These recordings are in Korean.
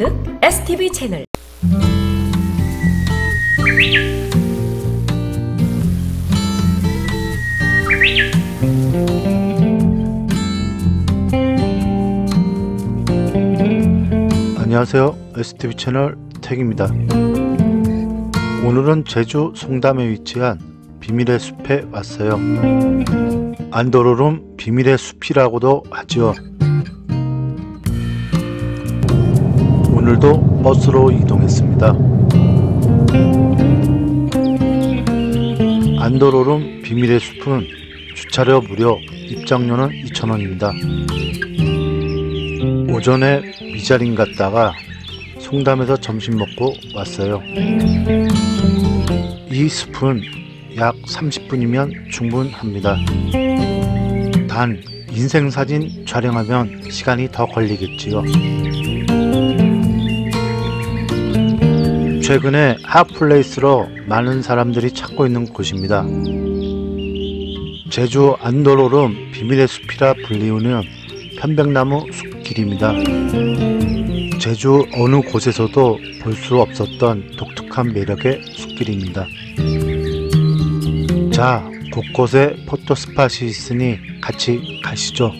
가득 STV 채널 안녕하세요. STV 채널 택입니다. 오늘은 제주 송담에 위치한 비밀의 숲에 왔어요. 안도로름 비밀의 숲이라고도 하죠. 오늘도 버스로 이동했습니다. 안도로름 비밀의 숲은 주차료 무료, 입장료는 2,000원입니다. 오전에 미자린 갔다가 송담에서 점심 먹고 왔어요. 이 숲은 약 30분이면 충분합니다. 단 인생사진 촬영하면 시간이 더 걸리겠지요. 최근에 핫플레이스로 많은 사람들이 찾고 있는 곳입니다. 제주 안돌오름 비밀의 숲이라 불리우는 편백나무 숲길입니다. 제주 어느 곳에서도 볼 수 없었던 독특한 매력의 숲길입니다. 자, 곳곳에 포토 스팟이 있으니 같이 가시죠.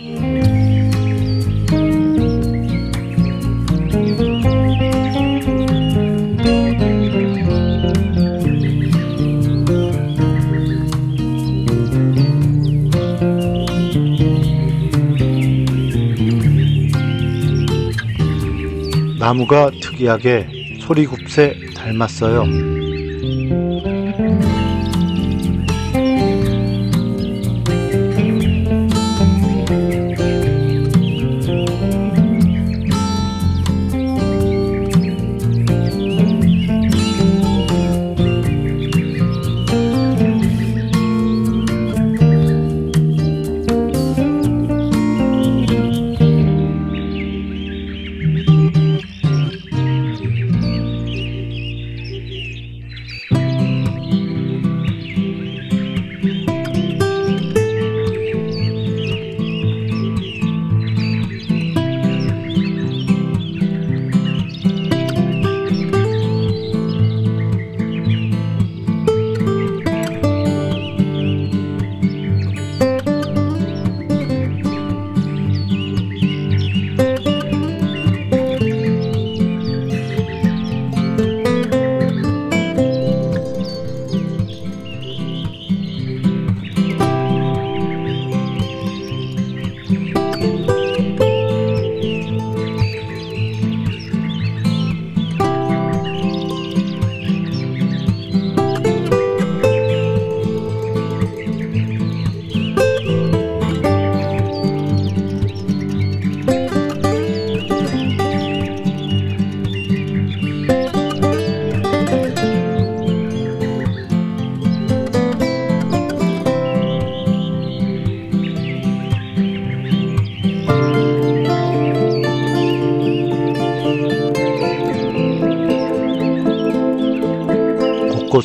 나무가 특이하게 소리굽새 닮았어요.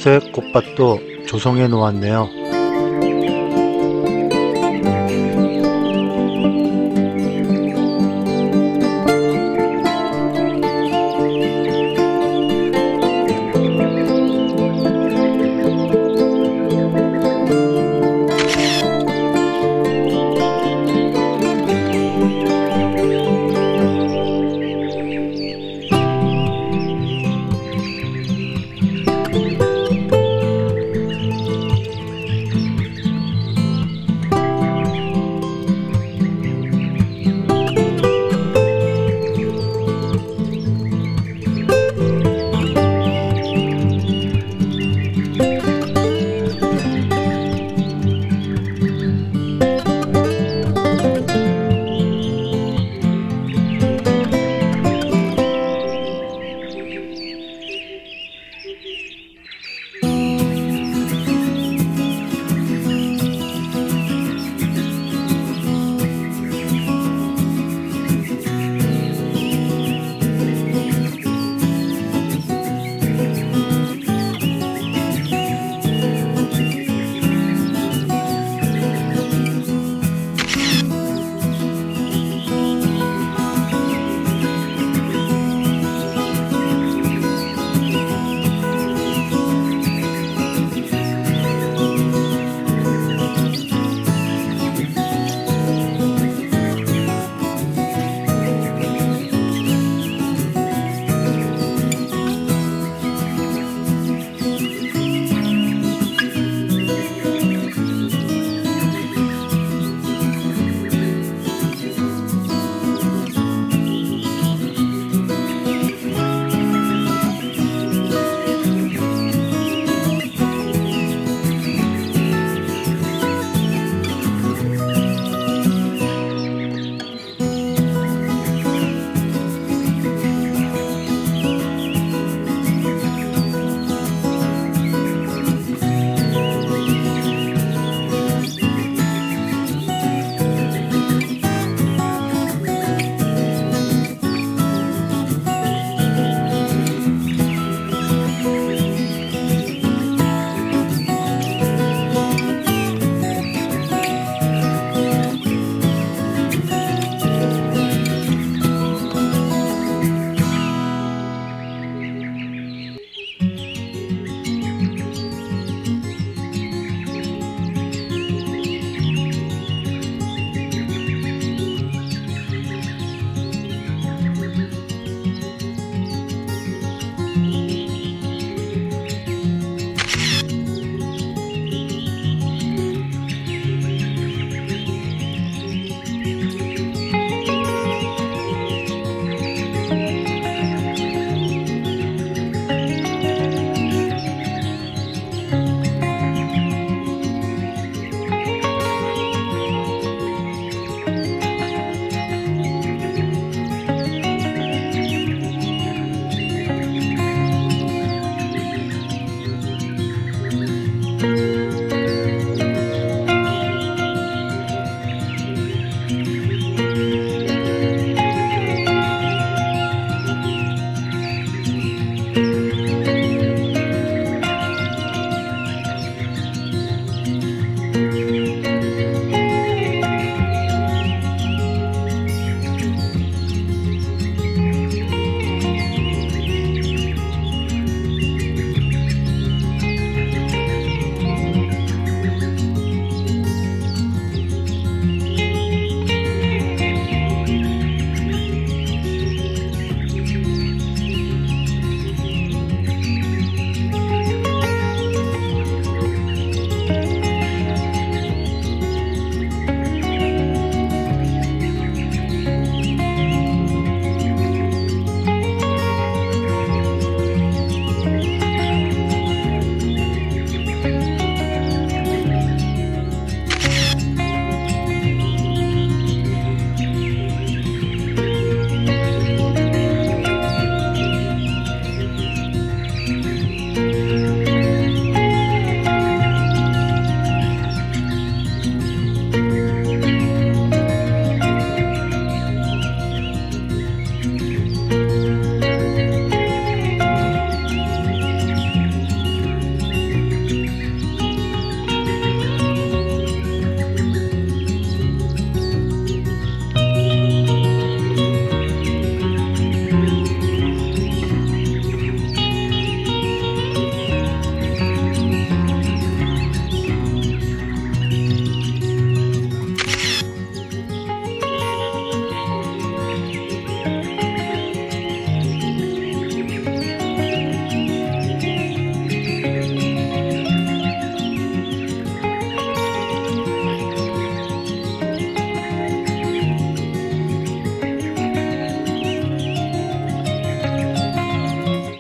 곳곳에 꽃밭도 조성해 놓았네요.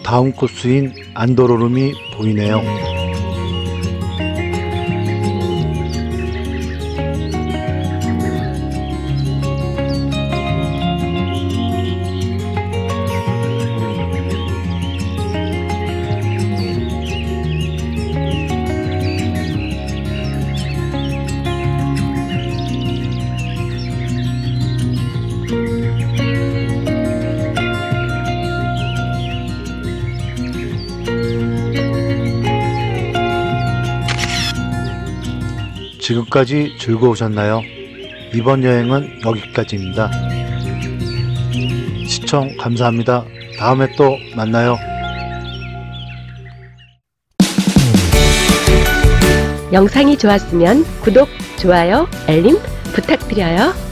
다음 코스인 안도로름이 보이네요. 지금까지 즐거우셨나요? 이번 여행은 여기까지입니다. 시청 감사합니다. 다음에 또 만나요. 영상이 좋았으면 구독, 좋아요, 알림 부탁드려요.